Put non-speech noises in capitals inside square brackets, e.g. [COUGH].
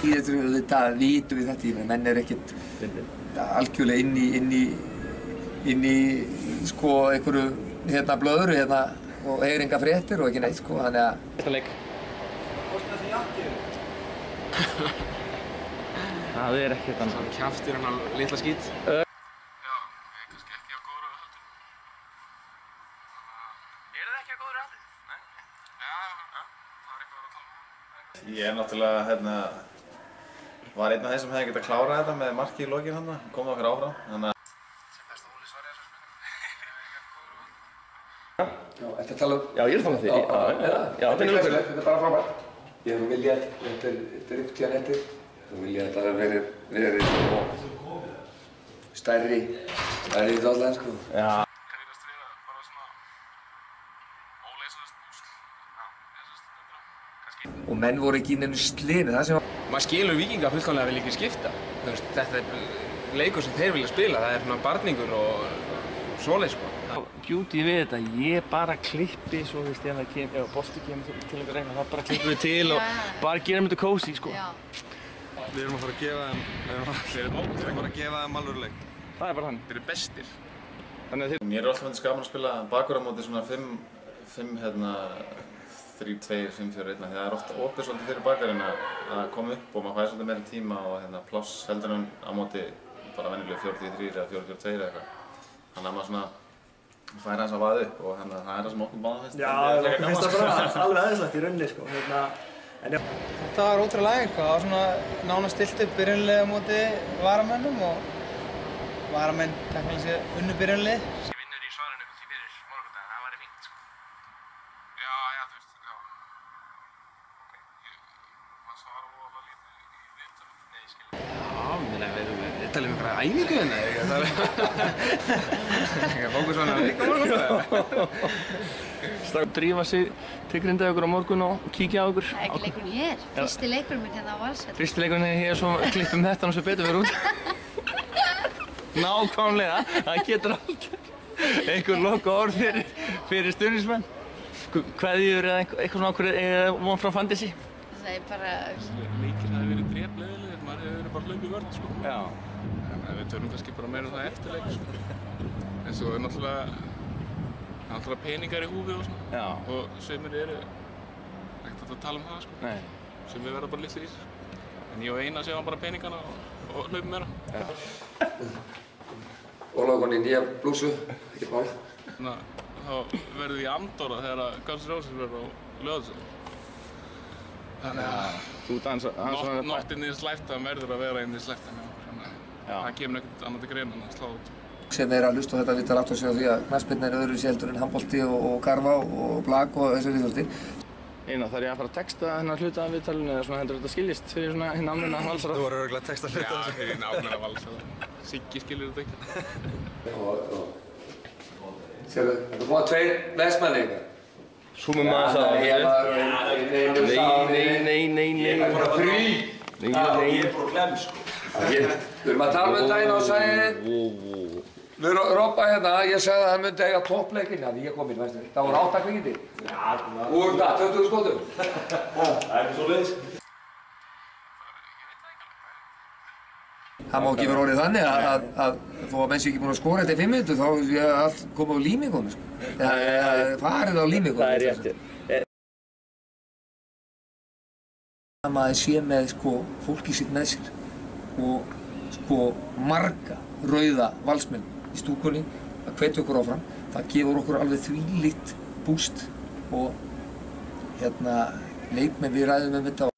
Í er þetta vitum við þetta, ég meina, menn er ekkert algjörlega inn í, inn í, inn í, sko, einhverju, hérna, blöðru, hérna, og heyr enga fréttir og ekki neitt, sko, þannig að Þetta leik. [LAUGHS] Það er ekkert annað. Hann kjaftir hann að litla skýt. Já, ég er kannski ekki á góður að halda. Er það ekki á góður að halda? Nei. Já, já, það er eitthvað að tala um. Ég er náttúrulega, hérna, var einn af þeim sem hefði getað klárað þetta með marki í lokin hann, kom okkur áfram, þannig að Já, þetta tala um... Já, ég er þannig því. Já, já, já, þetta er glæsilegt, þetta er bara frábært. Ég hef viljað, þetta er, þetta er upptíðan eftir, ég hef viljað að þetta hafi verið, verið stærri, stærri í dállan, sko. Já. Kannast við að bara svona óleysanast púsl. Já, ég syns þetta er kannski... Og menn voru ekki í nefnum slinu, það sem var... Maður skilur vikinga fullkomlega að vilja ekki skipta. Þetta er leikur sem þeir vilja spila. Það er svona barningur og svoleið, sko. Beauty við þetta, ég bara klippi svo, veist, ef það kem, ef bolti kemur til einhver reyna, þá bara klippum við til og bara gerum þetta kósi, sko. Já. Við erum að fara að gefa þeim, við erum að, að fara að gefa þeim alvöruleik. Það er bara hann. Þeir eru bestir. Þannig að þið... mér er alltaf myndið skaman að spila bakur á móti svona 5, 5, hérna, 3, 2, 5, 4, 1, því það er ofta opið svolítið fyrir bakarinn að að koma upp og maður fæði svolítið meira tíma og hérna pláss heldur en á móti bara venjulega 43 eða 42 eða eitthvað. Þannig að maður svona færi hans að vaða upp og hérna það er það sem okkur báða finnst. Já, Þetta okkur finnst það sko. bara alveg aðeinslegt í rauninni sko. Hérna, en já, Þetta var ótrúlega eitthvað, það var svona nána stilt upp byrjunlega móti varamönnum og varamenn teknilega sér Já, já, þú veist, já. Ok, maður svarar voða lítið í viðtalið. Nei, ég skilja. Já, minna, við erum við talið um einhverja æfingu hérna, eða það er... [LAUGHS] Ég fókus að vika morgun, Stráð drífa sig til Grindavíkur á morgun og kíkja á okkur. Það er ekki leikurinn hér. Fyrsti leikurinn minn hérna á Valsveld. Fyrsti leikurinn er hér svo klippum þetta og svo betur við út. [LAUGHS] Nákvæmlega, það getur aldrei. Einhver loka orð fyrir, fyrir stundismenn. Hvaðjur eða eitthvað eitthvað svona okkur eða von frá fantasy. Það er bara... Leikir hafi verið drefleðilegir, maður hefur verið bara hlaupið vörð, sko. Já. En við törum kannski bara meira um það eftir leik, sko. En svo er náttúrulega, náttúrulega peningar í húfi og svona. Já. Og sömur eru, ekkert að tala um það, sko. Nei. Sömur verða bara litlir í þessu. En ég og eina séum bara peningana og, og hlaupum meira. Ólafur koni í nýja blúsu, ekkert mál. Þá verðum við í Andorra þegar að Guns N' Roses verður á löðsum. Þannig að Þú dansa, in this lifetime verður að vera in this lifetime hjá okkur. Þannig Já. að það kemur ekkert annað til greina en að slá út. sem er að hlusta á þetta viðtal átt að segja því að knaspirna er öðru heldur en handbolti og, og karfa og, blag og þessu viðþjóttir. Eina, þarf ég að fara að texta hennar hluta af viðtalinu eða svona heldur þetta skiljist fyrir svona hinn almenna valsara? þú voru örgulega að texta hluta Já, það er nákvæmlega vals. Siggi skilur þetta ekki. [LAUGHS] Er búin að tveir vestmenni eitthvað. Súmum maður það. Nei, Nei, nei, nei, nei, nei. Ég er bara frí. Nei, nei. Ég er bara klem sko. Við erum að tala um daginn og sagði, við erum að ropa hérna, ég sagði að hann myndi eiga toppleikin, já, ég kom inn, veistu, það voru átta kvikindi. Já, Úr það, 20 skotum. Það er svo leiðis. Það má ekki vera orðið þannig að, að, að þó að menn sé ekki búin að skora þetta í fimm minntu, þá er allt komið á límingunum, sko. Eða farið á límingunum. Það er réttir. að maður sé með sko, fólki sitt með sér og sko, marga rauða valsmenn í stúkunni að hvetja okkur áfram það gefur okkur alveg þvílitt búst og hérna leikmenn við ræðum um þetta